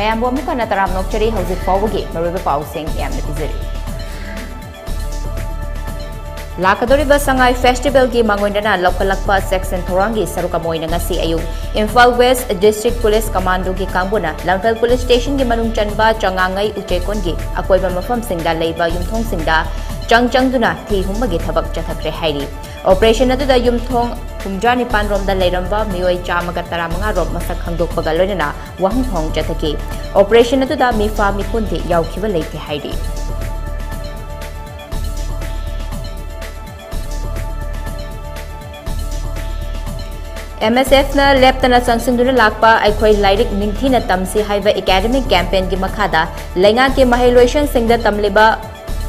ꯃꯌꯥꯝꯕꯨ ꯑꯃꯨꯛ ꯍꯟꯅ ꯇꯔꯥꯝ ꯅꯣꯛꯆꯔꯤ ꯍꯧꯖꯤꯛ ꯐꯥꯎꯕꯒꯤ ꯃꯔꯨꯑꯣꯏꯕ ꯄꯥꯎꯁꯤꯡ ꯌꯥꯝꯅ ꯄꯤꯖꯔꯤ ꯂꯥꯛꯀꯗꯧꯔꯤꯕ ꯁꯉꯥꯏ ꯐꯦꯁꯇꯤꯚꯦꯜꯒꯤ ꯃꯥꯡꯑꯣꯏꯅꯅ ꯂꯧꯈꯠꯂꯛꯄ ꯁꯦꯛꯁꯟ ꯊꯧꯔꯥꯡꯒꯤ ꯁꯔꯨꯛ ꯑꯃ ꯑꯣꯏꯅ ꯉꯁꯤ ꯑꯌꯨꯛ ꯏꯝꯐꯥꯜ ꯋꯦꯁ ꯗꯤꯁꯇ꯭ꯔꯤꯛ ꯄꯨꯂꯤꯁ ꯀꯃꯥꯟꯗꯣꯒꯤ ꯀꯥꯡꯕꯨꯅ ꯂꯪꯊꯦꯜ ꯄꯨꯂꯤꯁ ꯁ꯭ꯇꯦꯁꯟꯒꯤ ꯃꯅꯨꯡ ꯆꯟꯕ ꯆꯉꯥꯡꯉꯩ ꯎꯆꯦꯛꯀꯣꯟꯒꯤ ꯑꯀꯣꯏꯕ ꯃꯐꯝꯁꯤꯡꯗ ꯂꯩꯕ ꯌꯨꯝꯊꯣꯡꯁꯤꯡꯗ ꯆꯪ ꯆꯪꯗꯨꯅ ꯊꯤ ꯍꯨꯝꯕꯒꯤ ꯊꯕꯛ ꯆꯠꯊꯈ꯭ꯔꯦ ꯍꯥꯏꯔꯤ ꯑꯣꯄꯔꯦꯁꯟ ꯑꯗꯨꯗ ꯌꯨꯝꯊꯣꯡ ꯍꯨꯝꯗ꯭ꯔꯥ ꯅꯤꯄꯥꯟ ꯔꯣꯝꯗ ꯂꯩꯔꯝꯕ ꯃꯤꯑꯣꯏ ꯆꯥꯝꯃꯒ ꯇꯔꯥꯃꯉꯥ ꯔꯣꯝ ꯃꯁꯛ ꯈꯪꯗꯣꯛꯄꯒ ꯂꯣꯏꯅꯅ ꯋꯥꯍꯪ ꯊꯣꯡ ꯆꯠꯊꯈꯤ ऑपरेशन अदुदा मिफा मिपुंदि याउखिबा लेते हाइरी MSF na leptana sangsinduна lakpa aikhoi lairik ningthina tamsi haiba academic campaign gi makhada lenga ke mahiloition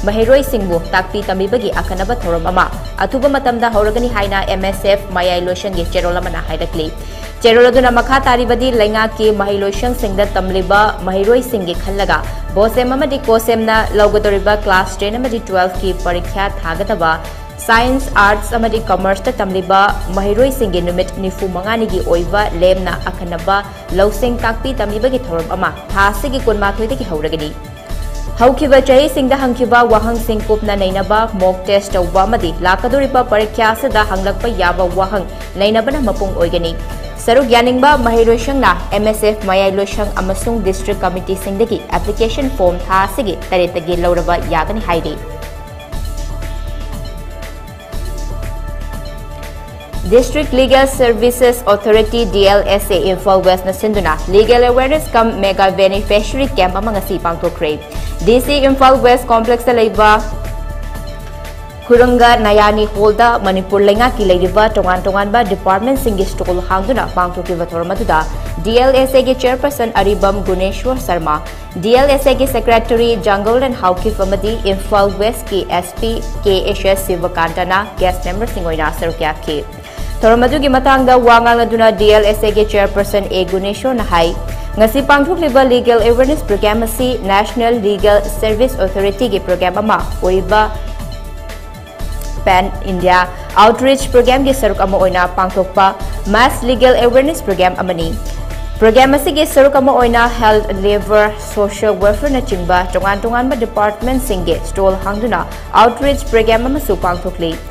singda tamliba mahiroi singbu takpi tamibagi akanaba thoram ama atuba matamda horagani haina MSF mayailoshan gi cherolamana hairakli ꯆꯦꯔꯣꯜ ꯃꯈꯥ ꯇꯥꯔꯤꯕꯗꯤ ꯂꯩꯉꯥꯛꯀꯤ ꯃꯍꯩꯂꯣꯏꯁꯪꯁꯤꯡꯗ ꯇꯝꯂꯤꯕ ꯃꯍꯩꯔꯣꯏꯁꯤꯡꯒꯤ ꯈꯜꯂꯒ ꯕꯣꯁꯦꯝ ꯑꯃꯗꯤ ꯀꯣꯁꯦꯝꯅ ꯂꯧꯒꯗꯧꯔꯤꯕ class ten ꯑꯃꯗꯤ ꯇꯨꯋꯦꯜꯐꯀꯤ ꯄꯔꯤꯈ꯭ꯌꯥ ꯊꯥꯒꯗꯕ science arts ꯑꯃꯗꯤ ꯀꯃꯔꯁꯇ ꯇꯝꯂꯤꯕ ꯃꯍꯩꯔꯣꯏꯁꯤꯡꯒꯤ ꯅꯨꯃꯤꯠ ꯅꯤꯐꯨ ꯃꯉꯥꯅꯤꯒꯤ ꯑꯣꯏꯕ ꯂꯦꯝꯅ ꯑꯈꯟꯅꯕ ꯂꯧꯁꯤꯡ ꯇꯥꯛꯄꯤ ꯇꯝꯕꯤꯕꯒꯤ ꯊꯧꯔꯝ ꯑꯃ ꯊꯥ ꯑꯁꯤꯒꯤ ꯀꯨꯟꯃꯥꯊꯣꯏꯗꯒꯤ ꯍꯧꯔꯒꯅꯤ ꯍꯧꯈꯤꯕ ꯆꯍꯤꯁꯤꯡꯗ ꯍꯪꯈꯤꯕ ꯋꯥꯍꯪꯁꯤꯡ ꯀꯨꯞꯅ ꯅꯩꯅꯕ ꯃꯣꯛ ꯇꯦꯁ ꯇꯧꯕ ꯑꯃꯗꯤ ꯂꯥꯛꯀꯗꯧꯔꯤꯕ ꯄꯔꯤꯈ꯭ꯌꯥ ꯑꯁꯤꯗ ꯍꯪꯂꯛꯄ ꯌꯥꯕ ꯋꯥꯍꯪ ꯅꯩꯅꯕꯅ ꯃꯄꯨꯡ ꯑꯣꯏꯒꯅꯤ ꯁꯔꯨꯛ ꯌꯥꯅꯤꯡꯕ ꯃꯍꯩꯔꯣꯏꯁꯪꯅ ꯑꯦꯝ.ꯑꯦꯁ.ꯑꯦꯐ ꯃꯌꯥꯏꯂꯣꯏꯁꯪ ꯑꯃꯁꯨꯡ ꯗꯤꯁꯇ꯭ꯔꯤꯛ ꯀꯃꯤꯇꯤꯁꯤꯡꯗꯒꯤ ꯑꯦꯄ꯭ꯂꯤꯀꯦꯁꯟ ꯐꯣꯔꯝ ꯊꯥ ꯑꯁꯤꯒꯤ ꯇꯔꯦꯠꯇꯒꯤ ꯂꯧꯔꯕ ꯌꯥꯒꯅꯤ ꯍꯥꯏꯔꯤ District Legal Services Authority DLSA Imphal West na sinduna Legal Awareness Cum Mega Beneficiary Camp ang mga sipang tukre. DC Complex sa Laiba खुरंगा, नयानी, होलदा, मणिपुर लेंगा की टोंगान बा डिपार्टमेंट स्टोल हांगदुना पांगथोकिबा थोरमदुदा डीएलएसए के चेयरपर्सन अरिबम गुनेश्वर शर्मा। डीएलएसए के सेक्रेटरी जंगल एंड हाउकिफ अमदी इम्फाल वेस्ट की एसपी के एच एस शिवकांतना गेस्ट मेंबर सिंगोइना सरुक्या की थोरमदुगी मतंगदा वांगांगदुना DLSA ngasi pangthokliba legal awareness program asi national legal service authority के program ama oiba outreach programme के सरुक अमा ओइना पांगथोकपा मास लीगल अवेयरनेस प्रोग्राम अमनी प्रोग्राम असिगे सरुक अमा ओइना हेल्थ लेबर सोशल वेलफेयर न चिंबा तोंगान तोंगान डिपार्टमेंट सिंगे स्टॉल हांगदुना आउटरीच प्रोग्राम अमा सु पांगथोकली मसिन मियाम दलेंगा की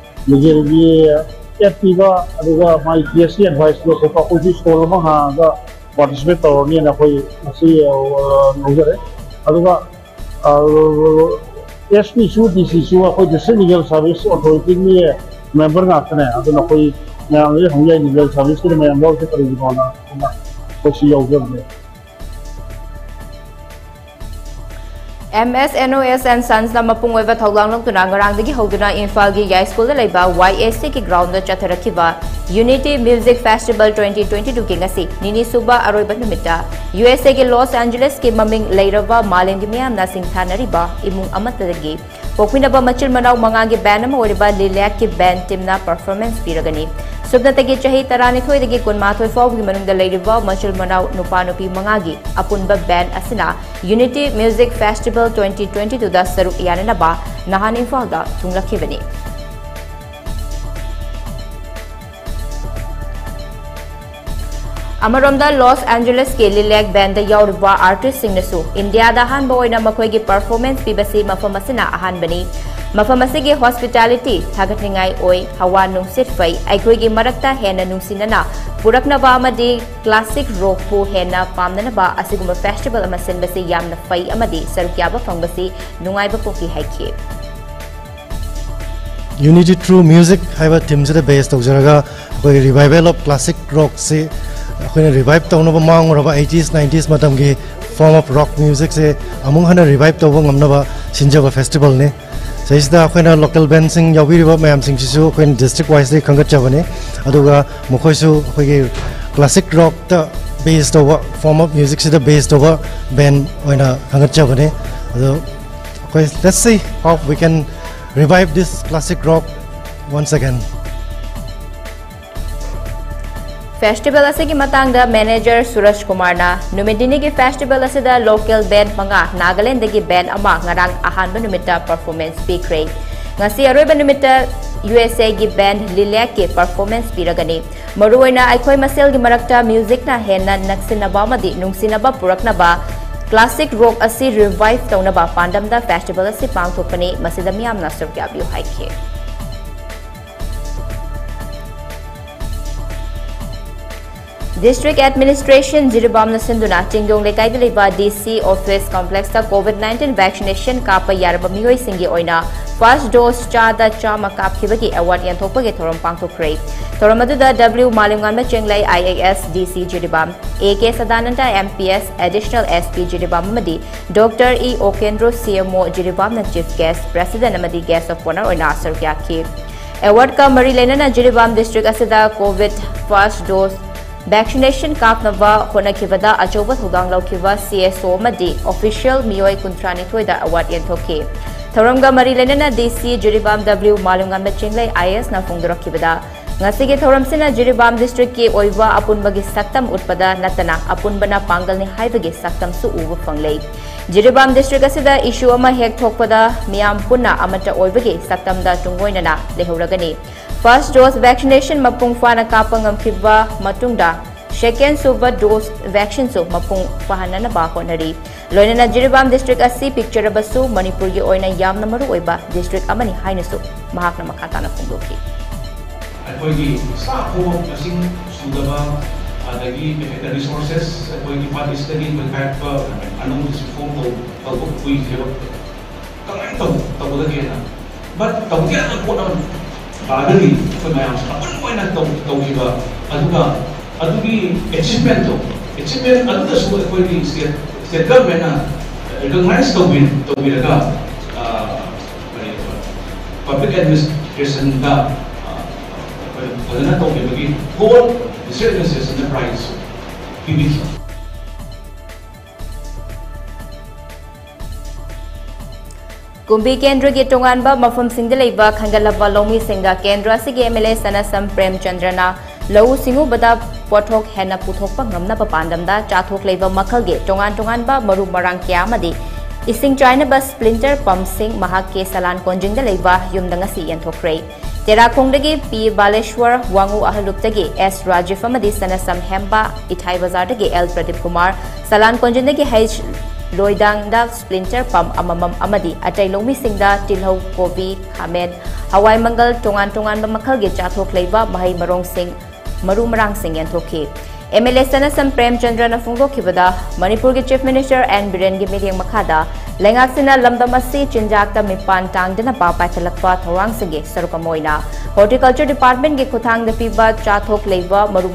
ꯂꯤꯒꯦꯜꯒꯤ ꯑꯦꯗ ꯄꯤꯕ ꯑꯗꯨꯒ ꯃꯥꯒꯤ ꯀꯦꯁꯀꯤ ꯑꯦꯗꯚꯥꯏꯁ ꯄꯤꯕ ꯈꯣꯠꯄ ꯑꯩꯈꯣꯏꯁꯨ ꯁ꯭ꯇꯣꯜ ꯑꯃ ꯍꯥꯡꯉꯒ ꯄꯥꯔꯇꯤꯁꯤꯄꯦꯠ ꯇꯧꯔꯅꯤꯅ ꯑꯩꯈꯣꯏ ꯉꯁꯤ ꯂꯧꯖꯔꯦ ꯑꯗꯨꯒ एसपी सु डीसी सु अखोई डिस्ट्रिक्ट लीगल सर्विस अथॉरिटी में member ngakne adu na koi yang le hongyai legal service ke member ke kari gona Long tuna ngarang dagi hoduna Imphal gi Yai School da laiba YSC ki ground da chatharakiba Unity Music Festival 2022 ki ngasi nini suba aroiba numita USA ki Los Angeles ki maming leiraba maleng gi miyam na singthanariba imung सूबदे चह तरानी कुमाथ फाउब मचल मना नुपी मांगी अपुब band unity music festival twenty twenty सरुक यान नहाने अमरोंद Los Angeles के लिलेक् band artist India अहम की पर्फोमें मौम अहानी मफम असिना अहानबनी मफम असिगे हॉस्पिटैलिटी थागतनिंगाई ओइ हवा नुंसित फै अखोइगी मरक्ता हेना नुंसिनना क्लासिक रॉक पु हेना पामननबा फेस्टिवल अमा सिनबसी यामना फै अमदि सरुक्याबा फंगबसी नुंगाइबा पोकी हाइखि यूनिटी ट्रू म्यूज़िक हाइबा टीम बेस तौजरगा कोई रिवाइवल ऑफ़ क्लासिक रॉक से अखोन रिवाइव तौनब मांगरब एटीज नाइन्टीज की फॉर्म ꯐꯣꯔꯝ ꯑꯣꯐ ꯔꯣꯛ ꯃ꯭ꯌꯨꯖꯤꯛꯁꯦ ꯑꯃꯨꯛ ꯍꯟꯅ ꯔꯤꯚꯥꯏꯕ ꯇꯧꯕ ꯉꯝꯅꯕ ꯁꯤꯟꯖꯕ ꯐꯦꯁꯇꯤꯕꯦꯜꯅꯤ ꯁꯤꯗꯩꯁꯤꯗ ꯑꯩꯈꯣꯏꯅ ꯂꯣꯀꯦꯜ ꯕꯦꯟꯁꯤꯡ ꯌꯥꯎꯕꯤꯔꯤꯕ ꯃꯌꯥꯝꯁꯤꯡꯁꯤꯁꯨ ꯑꯩꯈꯣꯏꯅ ꯗꯤꯁꯇ꯭ꯔꯤꯛ ꯋꯥꯏꯁꯂꯤ ꯈꯪꯒꯠꯆꯕꯅꯤ ꯑꯗꯨꯒ ꯃꯈꯣꯏꯁꯨ ꯑꯩꯈꯣꯏꯒꯤ ꯀ꯭ꯂꯥꯁꯤꯛ ꯔꯣꯛꯇ ꯕꯦꯁ ꯇꯧꯕ ꯐꯣꯔꯝ ꯑꯣꯐ ꯃ꯭ꯌꯨꯖꯤꯛꯁꯤꯗ ꯕꯦꯁ ꯇꯧꯕ ꯕꯦꯟ ꯑꯣꯏꯅ ꯈꯪꯒꯠꯆꯕꯅꯤ ꯑꯗꯨ ꯑꯩꯈꯣꯏ let's see how we can revive this classic rock once again festival manager Suraj Kumar की फेस्टिवल असिदा लोकल बैंड मंगा नागालैंड की band ngarang ahan numita performance pikre ngasi aroiba numita USA की बैंड लिलिया के परफॉर्मेंस पीरगनी मरुइना अखोय मसेल की मरक्ता म्यूज़िक हेना नक्सिनबा पुरकनबा क्लासिक रॉक रिवाइव तौनबा पांडमदा फेस्टिवल असि पांगथोकनी मसिदा मियामना सरक्याबियो हाइखे District Administration Jiribam Nasinduna Tingyong Lekai Diliba DC Office Complex ta COVID-19 vaccination kapa yarba miyoi singi oina first dose chada chama kapkhibagi award yanthokpagi thorom pangthokre thorom aduda W Malingan Chenglai IAS DC Jiribam AK Sadananda MPS Additional SP Jiribam amadi Dr. E Okendro CMO Jiribam na Chief Guest President amadi Guest of Honor oina asar kya ki award ka mari lenana Jiribam District asida COVID first dose vaccination कापनबा होनखिबदा अचौब लौखिबा CSO मदी official मियोय कुंथ्रानी award यंथोखि थौरमगा मरी लेना डीसी जुरिबाम डब्ल्यू मालुंगाम चिंगलै आईएस ना फोंदरखिबदा ngasi thoram sina jiribam district ki oiwa apunbagi saktam utpada natana apunbana pangalni haibagi saktam su ubu fanglei jiribam district asida issue ama hek thokpada miam punna amata oibagi saktam da tungoinana lehuragani first dose vaccination mapung fana kapang amkhiba matungda second super dose vaccine so mapung fahanana ba honari loinana jiribam district asi picture basu manipur gi oina yamna maru oiba district amani haina su mahakna makata na phungdoki ꯑꯩꯈꯣꯏꯒꯤ staff ꯐꯥꯎꯕ ꯃꯁꯤꯡ ꯁꯨꯗꯕ ꯑꯗꯒꯤ resources ꯑꯩꯈꯣꯏꯒꯤ part ꯏꯁꯇꯒꯤ ꯑꯩꯈꯣꯏ ꯍꯥꯏꯔꯛꯄ ꯑꯅꯧꯕꯁꯨ form ꯇꯧꯕ ꯀꯨꯏꯈ꯭ꯔꯦꯕ ꯀꯃꯥꯏꯅ ꯇꯧ ꯇꯧꯒꯗꯒꯦꯅ ꯕꯠ ꯇꯧꯒꯦ ꯍꯥꯏꯕ ꯄꯣꯠ ꯑꯃ ꯇꯥꯔꯒꯗꯤ ꯑꯩꯈꯣꯏ ꯃꯌꯥꯝꯁꯦ ꯑꯄꯨꯟꯕ ꯑꯣꯏꯅ ꯇꯧꯈꯤꯕ ꯑꯗꯨꯒ ꯑꯗꯨꯒꯤ ꯑꯦꯆꯤꯞꯃꯦꯟꯇꯣ ꯑꯦꯆꯤꯞꯃꯦꯟ ꯑꯗꯨꯗꯁꯨ ꯑꯩꯈꯣꯏꯒꯤ ꯁ꯭ꯇꯦꯠ ꯁ꯭ꯇꯦꯠ ꯒꯚꯔꯟꯃꯦꯟꯠꯅ ꯔꯤꯀꯣꯒꯅꯥꯏꯖ ꯇꯧꯕꯤꯔꯒ ꯄꯕ꯭ꯂꯤꯛ ꯑꯦꯗꯃꯤꯅꯤꯁꯇ꯭ꯔꯦꯁꯟꯗ ꯐꯖꯅ ꯇꯧꯈꯤꯕꯒꯤ ꯍꯣꯜ ꯗꯤꯁꯇ꯭ꯔꯤꯛ ꯑꯦꯗꯃꯤꯅꯤꯁꯇ꯭ꯔꯦꯁꯟꯅ ꯄ꯭ꯔꯥꯏꯖ ꯄꯤꯕꯤꯈꯤ कुंभी केंद्र की तोानब मफमसिंग खंगलब लौमीसिंग केंद्र एम एल ए सनसम प्रेमचंद्रना लौ सिंगुबद पोथोक हेन पुथोप गमनब पांडम चाथोक मखल के तोान तोानब मरु मरांग क्या इसिंग चाइनब स्प्लिंटर पंप के सलान कोंजिंग यंथोख्रे तेराखोंदगी पी बालेश्वर वांगू अहलुप्तगी एस राजीव सनसम हेम्बा इथाई बाज़ार एल प्रदीप कुमार सलान स्प्लिंटर पंप अममम अमदी अटै लौमीसिंगदा तिलहौ कोबी खामेन हवाई मंगल तोंगान तोंगान मखल गे चाथोक लेबा महै मरु मरांग सिंग यंथोखी एमएलए सनसम प्रेमचंद्र न फोंदोखिबदा मणिपुर के चीफ मिनिस्टर एन बिरेन गे मीटिंग मखादा लेंगाक्सिना लमदम असि चिंजाकता मिपान टांगदना पा पाइथलकपा थौरांग सिंगे सरुकमोइना हॉर्टिकल्चर डिपार्टमेंट के खुथांग द पीबा चाथोक लेबा मरु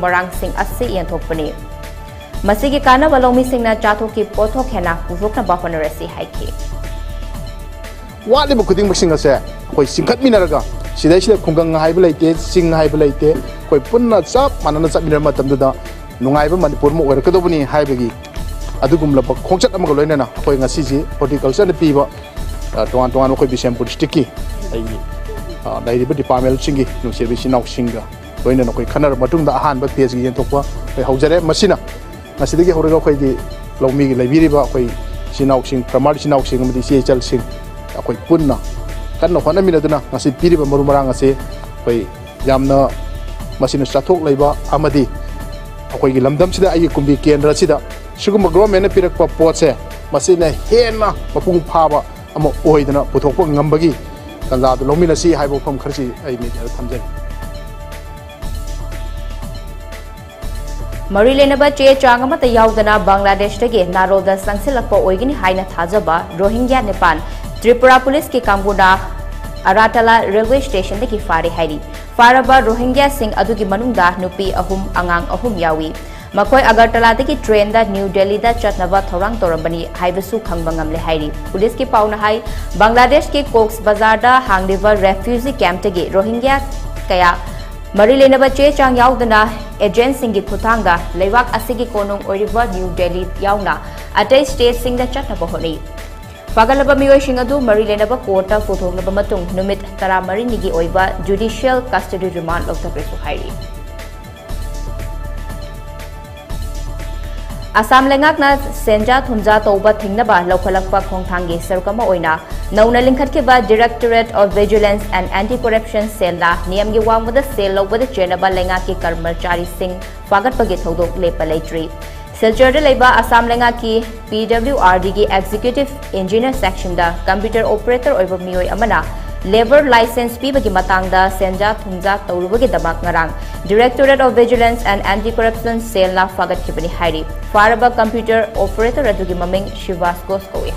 ꯃꯁꯤꯒꯤ ꯀꯥꯟꯅꯕ ꯂꯧꯃꯤꯁꯤꯡꯅ ꯆꯥꯊꯣꯛꯀꯤ ꯄꯣꯠꯊꯣꯛ ꯍꯦꯟꯅ ꯄꯨꯊꯣꯛꯅꯕ ꯍꯣꯠꯅꯔꯁꯤ ꯍꯥꯏꯈꯤ ꯋꯥꯠꯂꯤꯕ ꯈꯨꯗꯤꯡꯃꯛꯁꯤꯡ ꯑꯁꯦ ꯑꯩꯈꯣꯏ ꯆꯤꯡꯈꯠꯃꯤꯟꯅꯔꯒ ꯁꯤꯗꯩꯁꯤꯗ ꯈꯨꯡꯒꯪ ꯍꯥꯏꯕ ꯂꯩꯇꯦ ꯆꯤꯡ ꯍꯥꯏꯕ ꯂꯩꯇꯦ ꯑꯩꯈꯣꯏ ꯄꯨꯟꯅ ꯆꯞ ꯃꯥꯟꯅꯅ ꯆꯠꯃꯤꯟꯅꯕ ꯃꯇꯝꯗꯨꯗ ꯅꯨꯡꯉꯥꯏꯕ ꯃꯅꯤꯄꯨꯔ ꯑꯃ ꯑꯣꯏꯔꯛꯀꯗꯧꯕꯅꯤ ꯍꯥꯏꯕꯒꯤ ꯑꯗꯨꯒꯨꯝꯂꯕ ꯈꯣꯡꯆꯠ ꯑꯃꯒ ꯂꯣꯏꯅꯅ ꯑꯩꯈꯣꯏ ꯉꯁꯤꯁꯤ ꯍꯣꯔꯇꯤꯀꯜꯆꯔꯅ ꯄꯤꯕ ꯇꯣꯉꯥꯟ ꯇꯣꯉꯥꯟꯕ ꯑꯩꯈꯣꯏ ꯕꯤꯁꯦꯝꯄꯨꯔ ꯗꯤꯁꯇ꯭ꯔꯤꯛꯀꯤ ꯑꯩꯒꯤ ꯂꯩꯔꯤꯕ ꯗꯤꯄꯥꯔꯠꯃꯦꯟꯁꯤꯡꯒꯤ ꯅꯨꯡꯁꯤꯕ ꯏꯆꯤꯟ ꯏꯅꯥꯎꯁꯤꯡꯒ ꯂꯣꯏꯅꯅ ꯑꯩꯈꯣꯏ ꯈꯟꯅꯔꯕ ꯃꯇꯨꯡꯗ ꯑꯍꯥꯟꯕ ꯐꯦꯖꯒꯤ ꯌꯦꯟꯊꯣꯛꯄ ꯑꯩꯈꯣꯏ ꯍꯧꯖꯔꯦ ꯃꯁꯤꯅ ꯉꯁꯤꯗꯒꯤ ꯍꯧꯔꯒ ꯑꯩꯈꯣꯏꯒꯤ ꯂꯧꯃꯤꯒꯤ ꯂꯩꯕꯤꯔꯤꯕ ꯑꯩꯈꯣꯏ ꯏꯆꯤꯟ ꯏꯅꯥꯎꯁꯤꯡ ꯐꯥꯔꯃꯔ ꯏꯆꯤꯟ ꯏꯅꯥꯎꯁꯤꯡ ꯑꯃꯗꯤ ꯏꯆꯦ ꯏꯆꯜꯁꯤꯡ ꯑꯩꯈꯣꯏ ꯄꯨꯟꯅ ꯀꯟꯅ ꯍꯣꯠꯅꯃꯤꯟꯅꯗꯨꯅ ꯉꯁꯤ ꯄꯤꯔꯤꯕ ꯃꯔꯨ ꯃꯔꯥꯡ ꯑꯁꯤ ꯑꯩꯈꯣꯏ ꯌꯥꯝꯅ ꯃꯁꯤꯅ ꯆꯥꯊꯣꯛꯂꯤꯕ ꯑꯃꯗꯤ ꯑꯩꯈꯣꯏꯒꯤ ꯂꯝꯗꯝꯁꯤꯗ ꯑꯩꯒꯤ ꯀꯨꯝꯕꯤ ꯀꯦꯟꯗ꯭ꯔꯁꯤꯗ ꯁꯤꯒꯨꯝꯕ ꯒꯣꯔꯃꯦꯟꯅ ꯄꯤꯔꯛꯄ ꯄꯣꯠꯁꯦ ꯃꯁꯤꯅ ꯍꯦꯟꯅ ꯃꯄꯨꯡ ꯐꯥꯕ ꯑꯃ ꯑꯣꯏꯗꯅ ꯄꯨꯊꯣꯛꯄ ꯉꯝꯕꯒꯤ ꯇꯟꯖꯥꯗꯨ ꯂꯧꯃꯤꯟꯅꯁꯤ ꯍꯥꯏꯕ ꯋꯥꯐꯝ ꯈꯔꯁꯤ ꯑꯩ ꯃꯤꯗꯤꯌꯥꯗ ꯊꯝꯖꯒꯦ मरी लेनब चे चांग यादना बांग्लादेश नारोद थाजब रोहिंग्या नेपान त्रिपुरा पुलिस की कांगुना अराटला रेलवे स्टेशन की फारे हाई फारब रोहिंग्या अहुम अंगांग अहुम यावी मखोय अगरतला ट्रेन न्यू दिल्ली चतनब तौरबनी ngamle हाई पुलिस की हाई बांग्लादेश के कोक्स बाज़ार हांगलिव रेफ्यूजी कैंप रोहिंग्या कया मरी लेनब चे चांग एजेंटसिंगी खुथांगदा लेवाक ओरिबा न्यू दिल्ली अतै स्टेट होनी फागलबा मियोइसिंग अदु मरी लेनबा कोर्टा पुथोंगलबा मतुंग नुमित तरा मरी निगी ओइबा जुडिशियल कस्टडी असम लेंगाकना सेंजा थुमजा तौबा खोंथांगी सरुकमा ओइना नौना लिंखटकिबा directorate of vigilance and anti corruption सेलना नियमगी वांगबदा सेल लौबदा चेनबा लेंगाकी कर्मचारी सिंह फागटपगी थौदोक लेपा लेट्री सिलचर लेबा असम लेंगा की पीडब्ल्यूआरडी की executive engineer section computer operator ओइबा labour licence मतंगदा सेंजा थुंजा directorate of vigilance and anti corruption cell na fagat khibani hairi faraba computer operator adugi maming shivas gos koi